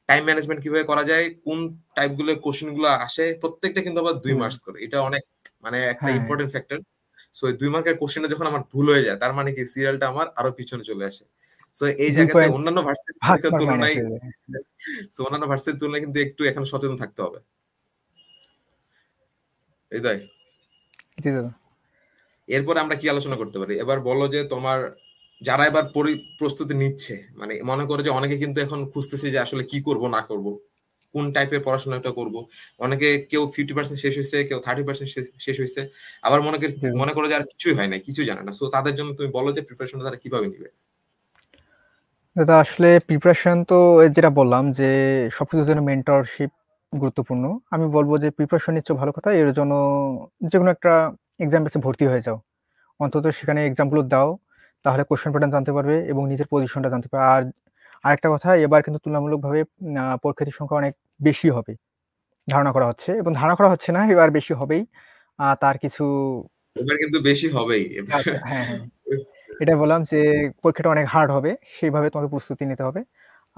টাইম ম্যানেজমেন্ট কীভাবে করা যায় কোন টাইপগুলো কোশ্চেনগুলো আসে প্রত্যেকটা কিন্তু আবার দুই। মার্কস করে এটা অনেক মানে একটা ইম্পর্টেন্ট ফ্যাক্টর সো এই দুই মার্কের কোশ্চেনে যখন আমার ভুল হয়ে যায় তার মানে কি? সিরিয়ালটা আমার আরও পিছনে চলে আসে। সো এই জায়গাতে অন্যান্য ভার্সিটির ৫ পরীক্ষার মার্ক মাইনাস তুলনায় সো অন্যান্য ভার্সিটির তুলনায় কিন্তু একটু এখন সচেতন থাকতে হবে। হৃদয়? দাদা। আমরা কি আলোচনা করতে পারি? এবার বলো যে তোমার যারা এবার পরি- প্রস্তুতি নিচ্ছে মানে মনে করে যে অনেকে কিন্তু এখন খুঁজতেছে যে আসলে কি করব না করব। কোন টাইপের পড়াশোনাটা করব অনেকে কেউ ফিফটি পার্সেন্ট শেষ হয়েছে কেউ থার্টি পার্সেন্ট শেষ হয়েছে আবার মনে করে মনে করে যে আর কিছুই হয় না কিছুই জানে না সো তাদের জন্য তুমি বলো যে প্রিপারেশনটা তারা কীভাবে নিবে দাদা আসলে প্রিপারেশন তো যেটা বললাম যে সবকিছুর জন্য মেন্টরশিপ গুরুত্বপূর্ণ। আমি বলব যে প্রিপারেশন নিচ্ছ ভালো কথা। এর জন্য যেকোনো একটা এক্সাম বেসে ভর্তি হয়ে যাও। অন্তত সেখানে এক্সামগুলো দাও। তাহলে কোয়েশ্চেন প্যাটার্ন জানতে পারবে এবং নিজের পজিশনটা জানতে পারবে। আর আরেকটা কথা এবার কিন্তু তুলনামূলকভাবে পরীক্ষার্থীর সংখ্যা অনেক বেশি হবে। ধারণা করা হচ্ছে এবং ধারণা করা হচ্ছে না এবার বেশি হবেই। তার কিছু এবার কিন্তু বেশি হবেই এবার আচ্ছা, হ্যাঁ, হ্যাঁ। এটাই বললাম যে পরীক্ষাটা অনেক হার্ড হবে। সেইভাবে তোমাকে প্রস্তুতি নিতে হবে।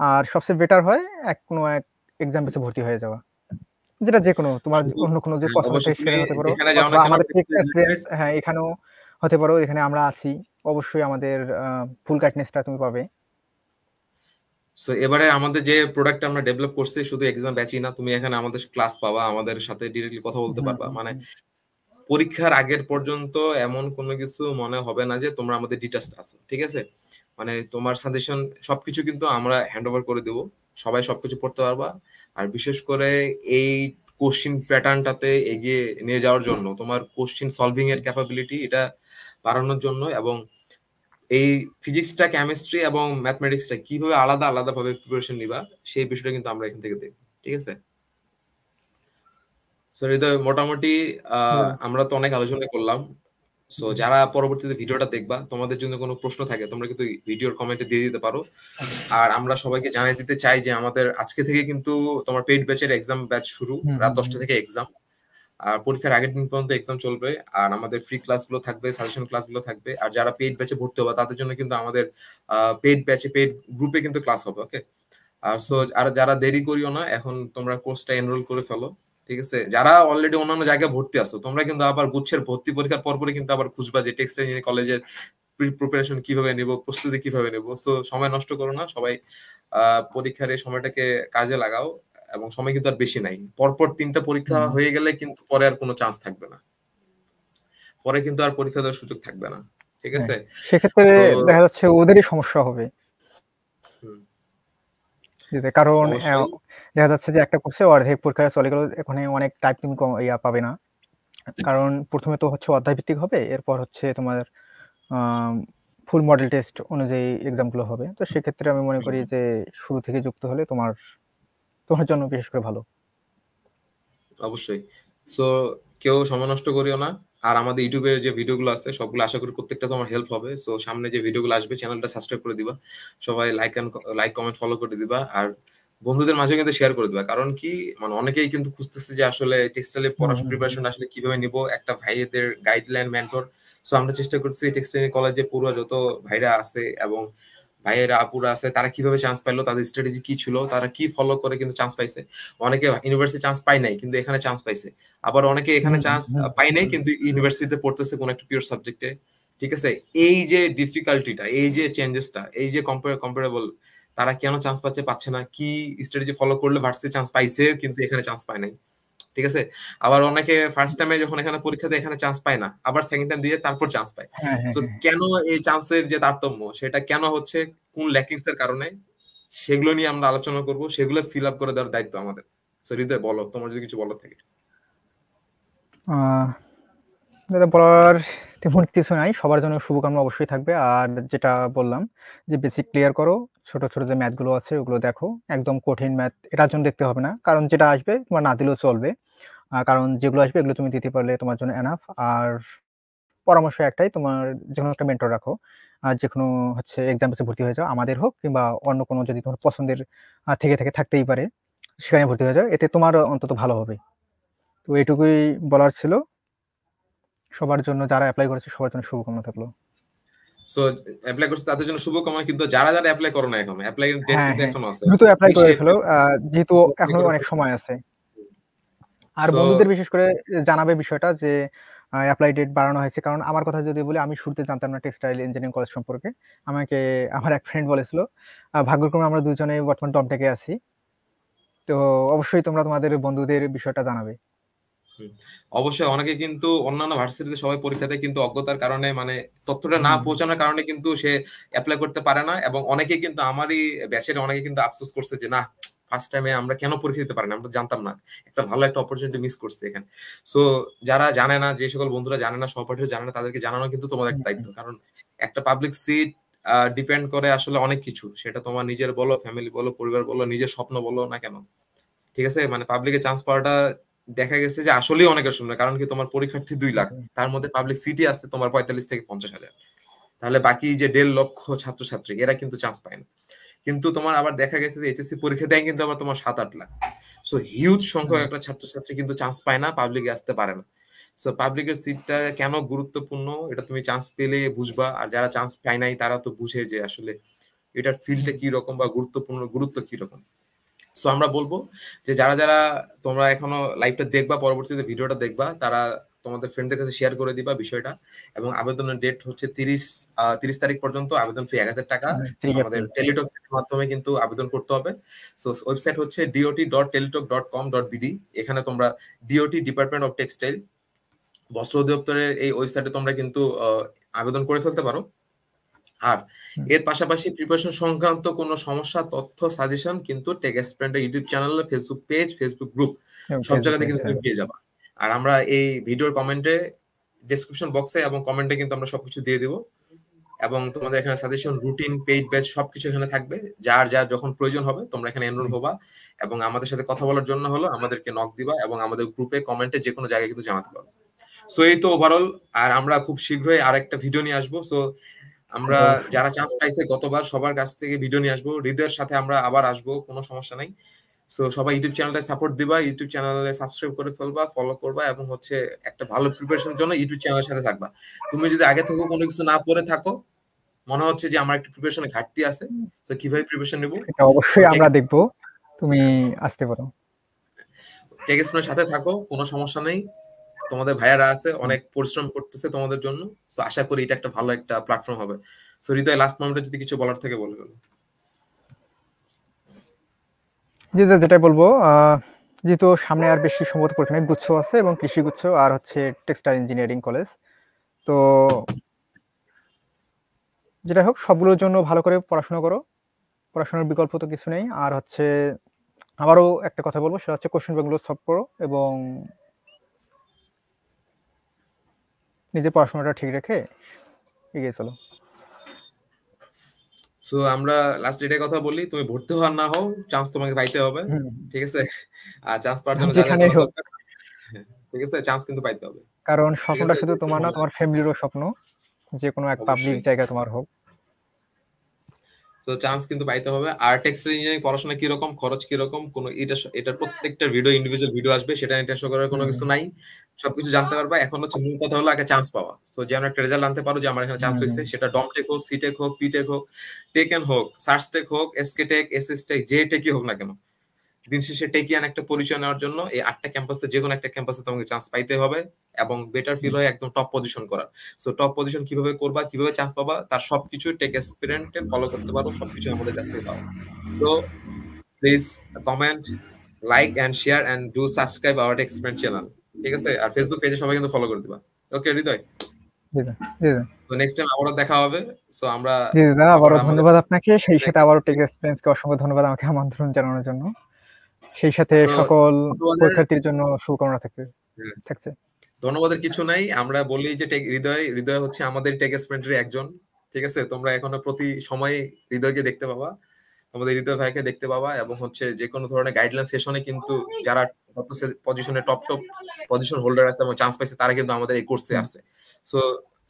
আর সবচেয়ে বেটার হয় এক কোনো এক এক্সাম বেসে ভর্তি হয়ে যাওয়া। যেটা যেকোনো তোমার শুধু অন্য কোনো যে হ্যাঁ, অবশ্যই সেটা হতে পারো। কেন আমাদের হ্যাঁ, এখানেও হতে পারো। এখানে আমরা আছি। অবশ্যই আমাদের ফুল গাইডনেসটা তুমি পাবে। সো এবারে আমাদের যে প্রোডাক্ট আমরা ডেভেলপ করছি শুধু এক্সাম ব্যাচই না তুমি এখানে আমাদের ক্লাস পাবা আমাদের সাথে ডিরেক্টলি কথা বলতে পারবা। মানে পরীক্ষার আগের পর্যন্ত এমন কোনো কিছু মনে হবে না যে তোমরা আমাদের ডিটাস্ট আছো ঠিক আছে? মানে তোমার সাজেশন সবকিছু কিন্তু আমরা হ্যান্ড ওভার করে দেবো। সবাই সবকিছু পড়তে পারবা। আর বিশেষ করে এই কোশ্চিন প্যাটার্নটাতে এগিয়ে নিয়ে যাওয়ার জন্য তোমার কোশ্চিন সলভিং এর ক্যাপাবিলিটি এটা বাড়ানোর জন্য এবং এই ফিজিক্সটা কেমিস্ট্রি এবং ম্যাথমেটিক্সটা কীভাবে আলাদা আলাদা ভাবে প্রিপারেশন নিবা সেই বিষয়টা কিন্তু আমরা এখান থেকে দেখব ঠিক আছে? সো হৃদয় মোটামুটি আমরা তো অনেক আলোচনা করলাম। সো যারা পরবর্তীতে ভিডিওটা দেখবা তোমাদের জন্য কোনো প্রশ্ন থাকে তোমরা কিন্তু ভিডিওর কমেন্টে দিয়ে দিতে পারো। আর আমরা সবাইকে জানিয়ে দিতে চাই যে আমাদের আজকে থেকে কিন্তু তোমার পেইড ব্যাচের এক্সাম ব্যাচ শুরু রাত দশটা থেকে এক্সাম আর পরীক্ষার আগের দিন পর্যন্ত এক্সাম চলবে, আর আমাদের ফ্রি ক্লাসগুলো থাকবে সাজেশন ক্লাসগুলো থাকবে, আর যারা পেইড ব্যাচে ভর্তি হবে, তাদের জন্য কিন্তু আমাদের পেইড ব্যাচে পেইড গ্রুপে কিন্তু ক্লাস হবে ওকে আর সো আর যারা দেরি করিও না, এখন তোমরা কোর্সটা এনরোল করে ফেলো, ঠিক আছে? যারা অলরেডি অন্যান্য জায়গায় ভর্তি আসো তোমরা কিন্তু আবার গুচ্ছের ভর্তি পরীক্ষার পরপরই কিন্তু আবার খুঁজবা যে টেক্সটাইল ইঞ্জিনিয়ারিং কলেজের প্রিপারেশন কীভাবে নেব, প্রস্তুতি কীভাবে নেব সো সময় নষ্ট করো না, সবাই পরীক্ষার এই সময়টাকে কাজে লাগাও এবং সময় কিন্তু আর বেশি নাই। পরপর তিনটা পরীক্ষা হয়ে গেলে কিন্তু পরে আর কোনো চান্স থাকবে না। পরে কিন্তু আর পরীক্ষা দেওয়ার সুযোগ থাকবে না ঠিক হ্যাঁ, আছে? সেক্ষেত্রে দেখা যাচ্ছে ওদেরই সমস্যা হবে। কারণ দেখা যাচ্ছে যে একটা কোর্সে অর্ধেক পরীক্ষা চলে গেল এখানে অনেক টাইপ তুমি ইয়া পাবে না। কারণ প্রথমে তো হচ্ছে অধ্যায় ভিত্তিক হবে এরপর হচ্ছে তোমার ফুল মডেল টেস্ট অনুযায়ী এক্সামগুলো হবে। তো সেক্ষেত্রে আমি মনে করি যে শুরু থেকে যুক্ত হলে তোমার তোমার জন্য বিশেষ করে ভালো। অবশ্যই। সো কেউ সময় নষ্ট করিও না। আর আমাদের ইউটিউবের যে ভিডিওগুলো আছে সবগুলো আশা করি প্রত্যেকটা তোমার হেল্প হবে। সো সামনে যে ভিডিওগুলো আসবে চ্যানেলটা সাবস্ক্রাইব করে দিবা। সবাই লাইক লাইক কমেন্ট ফলো করে দিবা। আর বন্ধুদের মাঝে কিন্তু শেয়ার করে দিবা। কারণ কি মানে অনেকেই কিন্তু খুঁজতেছে যে আসলে টেক্সটাইলে পড়াশোনা প্রিপারেশন আসলে কীভাবে নিব? একটা ভাইদের গাইডলাইন মেন্টর সো আমরা চেষ্টা করছি টেক্সটাইল কলেজে পুরো যত ভাইরা আছে এবং ভাইয়েরা আপুরা আছে তারা কীভাবে চান্স পাইলো তাদের স্ট্র্যাটেজি কি ছিল তারা কি ফলো করে কিন্তু চান্স পাইছে। অনেকে ইউনিভার্সিটি চান্স পাই নাই কিন্তু এখানে চান্স পাইছে। আবার অনেকে এখানে চান্স পাই নাই কিন্তু ইউনিভার্সিটিতে পড়তেছে কোন একটা পিওর সাবজেক্টে ঠিক আছে? এই যে ডিফিকাল্টিটা এই যে চেঞ্জেসটা এই যে কম্পারেবল তারা কেন চান্স পাচ্ছে পাচ্ছে না কি স্ট্র্যাটেজি ফলো করলে ভার্সিটি চান্স পাইছে কিন্তু এখানে চান্স পায় নাই। ঠিক আছে? আবার অনেকে ফার্স্ট টাইমে যখন এখানে পরীক্ষা দেয় এখানে চান্স পায় না। আবার সেকেন্ড টাইম দিয়ে তারপর চান্স পায়। তো হ্যাঁ, হ্যাঁ, হ্যাঁ। কেন এই চান্সের যে তারতম্য সেটা কেন হচ্ছে কোন ল্যাকিংস এর কারণে সেগুলো নিয়ে আমরা আলোচনা করব সেগুলো ফিল আপ করে দেওয়ার দায়িত্ব আমাদের। সো হৃদয় বলো তোমার যদি কিছু বলার থাকে। দাদা বলার তেমন কিছু নাই। সবার জন্য শুভকামনা অবশ্যই থাকবে। আর যেটা বললাম যে বেসিক ক্লিয়ার করো ছোট ছোট যে ম্যাথগুলো আছে ওগুলো দেখো। একদম কঠিন ম্যাথ এটার জন্য দেখতে হবে না। কারণ যেটা আসবে তোমার না দিলেও চলবে। কারণ যেগুলো আসবে এগুলো তুমি দিতে পারলে তোমার জন্য এনাফ আর পরামর্শ একটাই তোমার যে কোনো একটা মেন্টর রাখো। আর যে কোনো হচ্ছে এক্সাম ভর্তি হয়ে যাও আমাদের হোক কিংবা অন্য কোনো যদি তোমার পছন্দের থেকে থেকে থাকতেই পারে সেখানে ভর্তি হয়ে যাও এতে তোমার অন্তত ভালো হবে। তো এইটুকুই বলার ছিল। সবার জন্য যারা অ্যাপ্লাই করেছে সবার জন্য শুভকামনা থাকল। সো অ্যাপ্লাই করছে তাদের জন্য শুভকামনা কিন্তু যারা যারা অ্যাপ্লাই করো না এখন অ্যাপ্লাই ডেট কিন্তু এখনও আছে। দ্রুত অ্যাপ্লাই করে ফেলো যেহেতু এখনও অনেক সময় আছে। আর বন্ধুদের বিশেষ করে জানাবে বিষয়টা যে অ্যাপ্লাই ডেট বাড়ানো হয়েছে। কারণ আমার কথা যদি বলি আমি শুরুতে জানতাম না টেক্সটাইল ইঞ্জিনিয়ারিং কলেজ সম্পর্কে। আমাকে আমার এক ফ্রেন্ড বলেছিল ভাগ্যক্রমে আমরা দুজনে বর্তমান টমটেকে আছি। তো অবশ্যই তোমরা তোমাদের বন্ধুদের বিষয়টা জানাবে। অবশ্যই অনেকে কিন্তু অন্যান্য ভার্সিটিতে সবাই পরীক্ষা দেয় কিন্তু অজ্ঞতার কারণে মানে তথ্যটা না পৌঁছানোর কারণে কিন্তু সে অ্যাপ্লাই করতে পারে না। এবং অনেকে কিন্তু আমারই ব্যাচের অনেকে কিন্তু আফসোস করছে যে না ফার্স্ট টাইমে আমরা কেন পরীক্ষা দিতে পারি না? আমরা জানতাম না। একটা ভালো একটা অপরচুনিটি মিস করছে এখানে। সো যারা জানে না যে সকল বন্ধুরা জানে না সহপাঠীরা জানে না তাদেরকে জানানো কিন্তু তোমাদের একটা দায়িত্ব। কারণ একটা পাবলিক সিট ডিপেন্ড করে আসলে অনেক কিছু। সেটা তোমার নিজের বলো ফ্যামিলি বলো পরিবার বলো নিজের স্বপ্ন বলো না কেন? ঠিক আছে? মানে পাবলিকে চান্স পাওয়াটা দেখা গেছে যে আসলেই অনেকের শুনবে কারণ কি তোমার পরীক্ষার্থী দুই লাখ। তার মধ্যে পাবলিক সিটি আসছে তোমার পঁয়তাল্লিশ থেকে পঞ্চাশ হাজার। তাহলে বাকি যে দেড় লক্ষ ছাত্রছাত্রী এরা কিন্তু চান্স পায় না। কিন্তু তোমার আবার দেখা গেছে যে এইচএসসি পরীক্ষা দেয় কিন্তু আবার তোমার সাত আট লাখ। সো হিউজ সংখ্যক একটা ছাত্রছাত্রী কিন্তু চান্স পায় না পাবলিকে আসতে পারে না। সো পাবলিকের সিটটা কেন গুরুত্বপূর্ণ এটা তুমি চান্স পেলে বুঝবা। আর যারা চান্স পায় নাই তারা তো বুঝে যে আসলে এটার ফিল্ডটা কি রকম বা গুরুত্বপূর্ণ গুরুত্ব কি রকম। সো আমরা বলব যে যারা যারা তোমরা এখনও লাইভটা দেখবা পরবর্তীতে ভিডিওটা দেখবা তারা তোমাদের ফ্রেন্ডদের কাছে শেয়ার করে দিবা বিষয়টা এবং আবেদনের ডেট হচ্ছে তিরিশ তিরিশ তারিখ পর্যন্ত আবেদন ফি এক হাজার টাকা। আমাদের টেলিটক মাধ্যমে কিন্তু আবেদন করতে হবে। সো ওয়েবসাইট হচ্ছে DOT dot Teletalk dot com dot BD এখানে তোমরা ডিওটি ডিপার্টমেন্ট অফ টেক্সটাইল বস্ত্র অধিদপ্তরের এই ওয়েবসাইটে তোমরা কিন্তু আবেদন করে ফেলতে পারো। আর এর পাশাপাশি প্রিপারেশন সংক্রান্ত কোনো সমস্যা তথ্য সাজেশন কিন্তু tech এক্সপ্রেন্টের YouTube channel Facebook page Facebook group সব জায়গাতে কিন্তু তুমি পেয়ে যাবা। আর আমরা এই ভিডিওর কমেন্টে ডেসক্রিপশন বক্সে এবং কমেন্টে কিন্তু আমরা সবকিছু দিয়ে দিব। এবং তোমাদের এখানে সাজেশন রুটিন পেইড ব্যাচ সবকিছু এখানে থাকবে। যার যার যখন প্রয়োজন হবে তোমরা এখানে এনরোল হবা। এবং আমাদের সাথে কথা বলার জন্য হলো আমাদেরকে নক দিবা এবং আমাদের গ্রুপে কমেন্টে যে কোনো জায়গায় কিন্তু জানাতে পারো। সো এই তো ওভারঅল আর আমরা খুব শীঘ্রই আরেকটা ভিডিও নিয়ে আসব। সো আমরা যারা চান্স পাইছে গতবার সবার কাছ থেকে ভিডিও নিয়ে আসব। হৃদয়ের সাথে আমরা আবার আসব কোনো সমস্যা নাই। সো সবাই ইউটিউব চ্যানেলটা সাপোর্ট দিবা ইউটিউব চ্যানেলে সাবস্ক্রাইব করে ফেলবা ফলো করবা এবং হচ্ছে একটা ভালো প্রিপারেশনের জন্য ইউটিউব চ্যানেলের সাথে থাকবা। তুমি যদি আগে থেকে কোনো কিছু না পড়ে থাকো মনে হচ্ছে যে আমার একটা প্রিপারেশনে ঘাটতি আছে। তো কীভাবে প্রিপারেশন নেব? এটা অবশ্যই আমরা দেখব। তুমি আসতে পারো। টেক্সমের সাথে থাকো কোনো সমস্যা নেই। তোমাদের ভাইয়ারা আছে অনেক পরিশ্রম করতেছে তোমাদের জন্য। সো আশা করি এটা একটা ভালো একটা প্ল্যাটফর্ম হবে। সো হৃদয় লাস্ট মোমেন্টে যদি কিছু বলার থেকে বলে ফেলো। যেটা যেটা বলব যেহেতু সামনে আর বেশি সম্ভবত পরীক্ষা গুচ্ছ আছে এবং কৃষি গুচ্ছ আর হচ্ছে টেক্সটাইল ইঞ্জিনিয়ারিং কলেজ। তো যেটা হোক, সবগুলোর জন্য ভালো করে পড়াশোনা করো। পড়াশোনার বিকল্প তো কিছু নেই। আর হচ্ছে আবারও একটা কথা বলব, সেটা হচ্ছে কোশ্চেন ব্যাংকগুলো সলভ করো এবং নিজের পড়াশোনাটা ঠিক রেখে এগিয়ে চলো। সো আমরা লাস্ট ডেটের কথা বলি তুমি ভর্তি হওয়ার না হও চান্স তোমাকে পাইতে হবে ঠিক আছে? আর চান্স পাওয়ার জন্য ঠিক আছে? চান্স কিন্তু পাইতে হবে। কারণ স্বপ্নটা শুধু তোমার না তোমার ফ্যামিলিরও স্বপ্ন। যে কোনো এক পাবলিক জায়গা তোমার হোক। তো চান্স কিন্তু পাইতে হবে। আর টেক্সটাইল ইঞ্জিনিয়ারিং পড়াশোনা কীরকম খরচ কীরকম কোন এটা এটার প্রত্যেকটা ভিডিও ইন্ডিভিজুয়াল ভিডিও আসবে সেটা নিয়ে টেনশন করার কোনো কিছু নাই। সবকিছু জানতে পারবা। এখন হচ্ছে মূল কথা হলো আগে চান্স পাওয়া। তো যেন একটা রেজাল্ট আনতে পারো যে আমার এখানে চান্স হয়েছে সেটা ডম টেক হোক সি টেক হোক পি টেক হোক টেকেন হোক সার্স টেক হোক SK tech S S tech যে টেকই হোক না কেন। দিন শেষে টেকিয়ান একটা পরিচয় নেওয়ার জন্য এই আটটা ক্যাম্পাসে যে কোনো একটা ক্যাম্পাসে তোমাকে চান্স পাইতে হবে এবং বেটার ফিল হয় একদম টপ পজিশন করা সো টপ পজিশন কীভাবে করবা কীভাবে চান্স পাবা তার সবকিছু টেক এক্সপিরিয়েন্টে ফলো করতে পারো সবকিছু আমাদের কাছ থেকে পাবো তো please comment like and share and do subscribe our এক্সপিরিয়েন্ট channel ঠিক আছে? আর ফেসবুক পেজে সবাই কিন্তু ফলো করে দিবা। ওকে হৃদয়? তো নেক্সট টাইম আবারও দেখা হবে। সো আমরা জি দাদা আবারও ধন্যবাদ আপনাকে। সেই সাথে আবারও টেক এক্সপিরিয়েন্সকে অসংখ্য ধন্যবাদ আমাকে আমন্ত্রণ জানানোর জন্য। সেই সাথে সকল পরীক্ষার্থীর জন্য শুভকামনা থাকছে থাকছে। ধন্যবাদের কিছু নাই। আমরা বলি যে হৃদয় হৃদয় হচ্ছে আমাদের টেক এক্সপেন্টের একজন। ঠিক আছে? তোমরা এখনও প্রতি সময় হৃদয়কে দেখতে পাবা। আমাদের হৃদয় ভাইকে দেখতে পাবা এবং হচ্ছে যে কোনো ধরনের গাইডলাইন সেশনে কিন্তু যারা পজিশনে টপ টপ পজিশন হোল্ডার আছে এবং চান্স পাইছে তারা কিন্তু আমাদের এই কোর্সে আছে। সো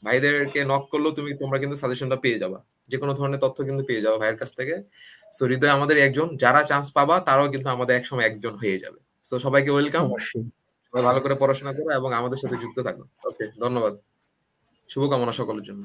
ভাইদেরকে নক করলেও তুমি তোমরা কিন্তু সাজেশনটা পেয়ে যাবা। যে কোনো ধরনের তথ্য কিন্তু পেয়ে যাবা ভাইয়ের কাছ থেকে। সো হৃদয় আমাদের একজন যারা চান্স পাবা তারাও কিন্তু আমাদের একসময় একজন হয়ে যাবে। সো সবাইকে ওয়েলকাম সবাই ভালো করে পড়াশোনা করো এবং আমাদের সাথে যুক্ত থাকো। ওকে ধন্যবাদ। শুভকামনা সকলের জন্য।